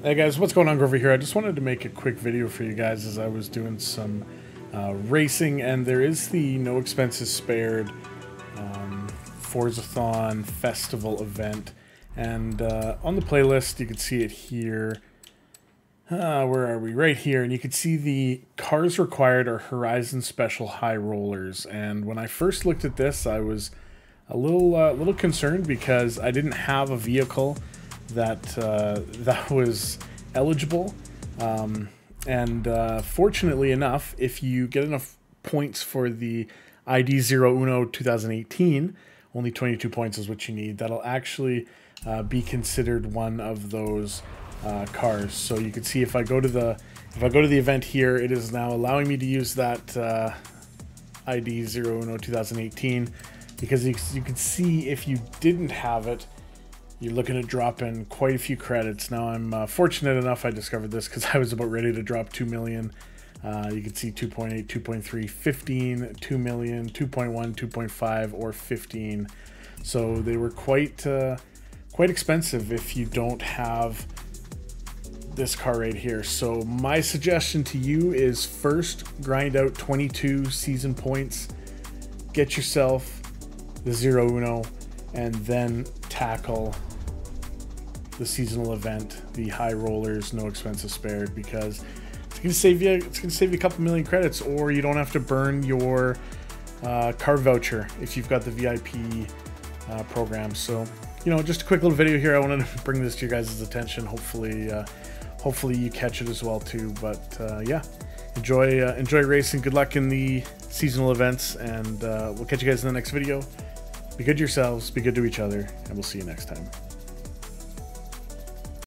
Hey guys, what's going on Grover here? I just wanted to make a quick video for you guys as I was doing some uh, racing and there is the no expenses spared um, Forzathon festival event. And uh, on the playlist you can see it here. Uh, where are we? Right here. And you can see the cars required are Horizon Special High Rollers. And when I first looked at this I was a little uh, little concerned because I didn't have a vehicle that uh, that was eligible. Um, and uh, fortunately enough, if you get enough points for the ID Zerouno 2018, only 22 points is what you need. That'll actually uh, be considered one of those uh, cars. So you can see if I go to the if I go to the event here, it is now allowing me to use that uh, ID Zerouno 2018 because you, you can see if you didn't have it you're looking at dropping quite a few credits. Now, I'm uh, fortunate enough I discovered this because I was about ready to drop 2 million. Uh, you can see 2.8, 2.3, 15, 2 million, 2.1, 2.5, or 15. So they were quite uh, quite expensive if you don't have this car right here. So my suggestion to you is first grind out 22 season points, get yourself the Zerouno, and then tackle the seasonal event, the high rollers, no expenses spared, because it's gonna save you. It's gonna save you a couple million credits, or you don't have to burn your uh, car voucher if you've got the VIP uh, program. So, you know, just a quick little video here. I wanted to bring this to your guys' attention. Hopefully, uh, hopefully you catch it as well too. But uh, yeah, enjoy uh, enjoy racing. Good luck in the seasonal events, and uh, we'll catch you guys in the next video. Be good to yourselves, be good to each other, and we'll see you next time.